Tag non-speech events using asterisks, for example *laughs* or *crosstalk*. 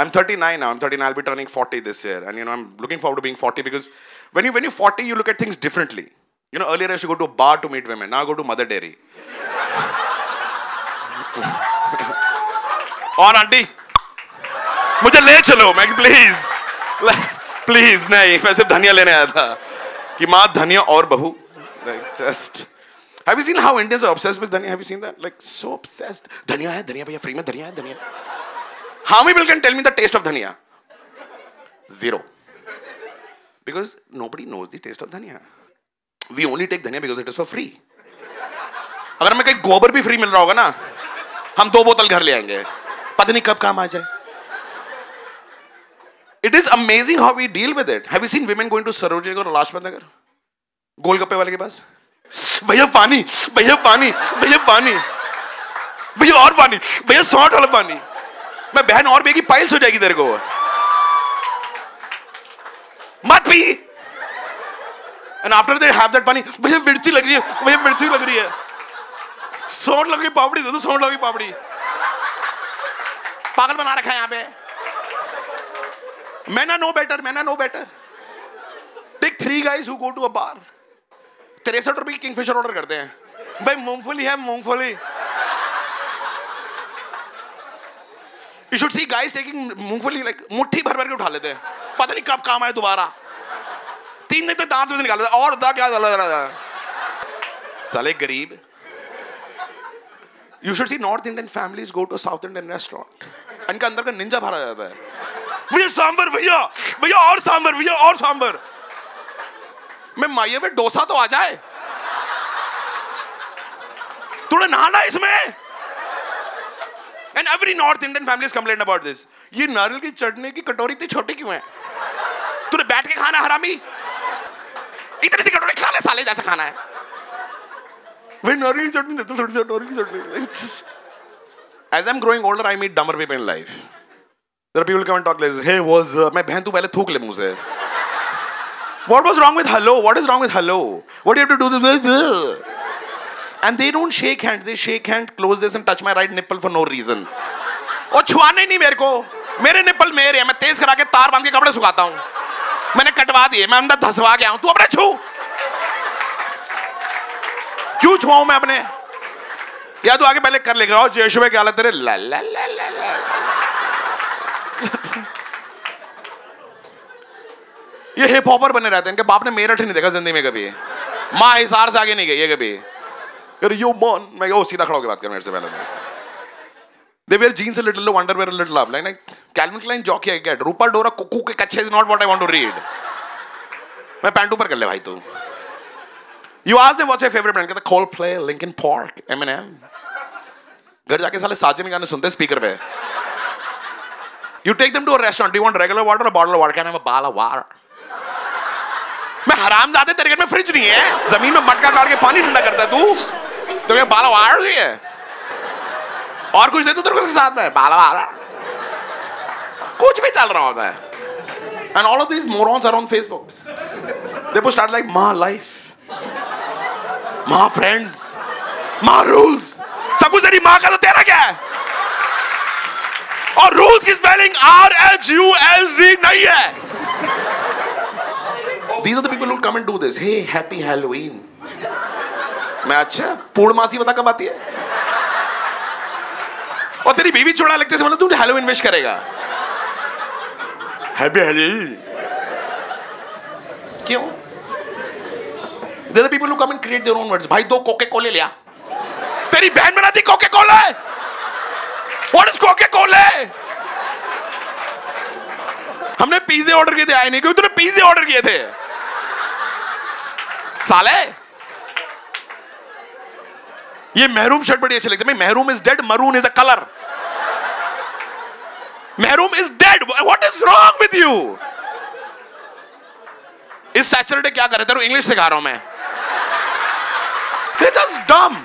I'm 39 now. I'm 39. I'll be turning 40 this year, and you know I'm looking forward to being 40 because when you when you're 40, you look at things differently. You know, earlier I used to go to a bar to meet women. Now I go to Mother Dairy. *laughs* और aunty मुझे ले चलो मैं please please *laughs* नहीं मैं सिर्फ धनिया लेने आया था कि माँ धनिया और बहू just Have you seen how Indians are obsessed with dhania? Have you seen that? Like so obsessed. Dhania hai, dhania bhaiya free mein dhania hai, dhania. How many people can tell me the taste of dhania? Zero. Because nobody knows the taste of dhania. We only take dhania because it is for free. अगर हमें कहीं गोबर भी free मिल रहा होगा ना हम दो बोतल घर ले आएँगे पता नहीं कब काम आ जाए It is amazing how we deal with it. Have you seen women going to Sarojini or Lajpat Nagar? गोलगप्पे वाले के पास भैया पानी भैया पानी भैया पानी भैया और पानी भैया सौट वाला पानी मैं बहन और बेगी पाइल्स हो जाएगी तेरे को। मत P. And after they have that pani भैया, मिर्ची लग रही है। भैया, मिर्ची लग रही है। सौट लग रही पापड़ी दे दो सौट लगी पापड़ी। पागल बना रखा है यहाँ पे। मैना नो बेटर मैना no better. Pick three guys who go to a bar तिरसठ रुपए की किंगफिशर ऑर्डर करते हैं। भाई, मूंगफली है, मूंगफली। You should see guys taking moongphali like मुट्ठी भर भर के उठा लेते हैं। पता नहीं कब काम आए दोबारा। तीन दिन तक दांत में निकाल लेते और दा क्या लग रहा साले गरीब। You should see North Indian families go to South Indian restaurant इनका अंदर का निंजा भरा जाता है। भैया सांबर भैया भैया, और सांबर भैया, और सांबर मैं माइये में डोसा तो आ जाए। थोड़ा नहाना इसमें? And every North Indian families complain about this ये नारियल की चटनी की कटोरी इतनी छोटी क्यों है तूने बैठ के खाना हरामी इतनी सी कटोरी खा ले साले जैसा खाना है भाई नारियल की चटनी देते थोड़ी नारियल की चटनी As I'm growing older, I meet dumber people in life. There are people come and talk like, hey, was uh, मैं बहन तू पहले थूक ले मुँह से What was wrong with hello? What is wrong with hello? What do you have to do this? And they don't shake hands. They shake hand, close this and touch my right nipple for no reason. छुआने नहीं मेरे को। मेरे nipple मेरे हैं। मैं तेज करा के तार बाँध के कपड़े सुखाता हूँ। मैंने कटवा दिए, मैं अंदर धसवा के आऊँ तू अपने छू। क्यों छुआऊं मैं अपने? या तू आगे पहले कर लेगा। और जयशु क्या हालत तेरे? ला ला ला ला ला। ये हिप हॉपर बने रहते हैं। इनके बाप ने मेरठ ही नहीं देखा ज़िंदगी में कभी। माँ हिसार से आगे नहीं गई है कभी। यू मॉन, मैं ओ सीधा खड़ा होकर बात कर मेरे से पहले। They wear jeans a little underwear a little up. Like, like Calvin Klein jockey I get. Rupert Dora Kuku के कच्चे is not what I want to read. मैं पैंट ऊपर कर ले भाई तू. Ask them what's your favorite band? कहते Coldplay, Linkin Park, Eminem. घर जाके साले साजन गाने सुनते स्पीकर पे. A restaurant. Do you want regular water or bottle of water? Can I have a bottle of water? मैं हराम जाते तेरे घर में फ्रिज नहीं है ज़मीन में मटका काट के पानी ठंडा करता है तू तो तेरे बाला वार है और कुछ दे तू तेरे को उसके साथ में। बाला वाला कुछ भी चल रहा होता है। And all of these morons are on Facebook they put start like माँ लाइफ माँ फ्रेंड्स माँ रूल्स सब कुछ तेरी माँ का तो तेरा क्या है? और रूल्स की spelling R H U L G नहीं है। These are the people who come and do this. Hey, happy Halloween. मैं अच्छा पूर्णमासी बता कब आती है? और तेरी बीवी चुड़ा लगते से मतलब तू हेलोविन विश करेगा। हैप्पी हेलोविन क्यों? There are people who come and create their own words. भाई दो कोके कोले लिया तेरी बहन बनाती कोके कोले What is कोके कोले हमने पिज्जे ऑर्डर किए थे आए नहीं क्योंकि तूने पिज्जे ऑर्डर किए थे। साले ये महरूम शर्ट बड़ी अच्छी लगती है। महरूम is dead maroon is a colour महरूम is dead what is wrong with you इस सैचरडे क्या कर रहे थे इंग्लिश सिखा रहा हूँ मैं। डम.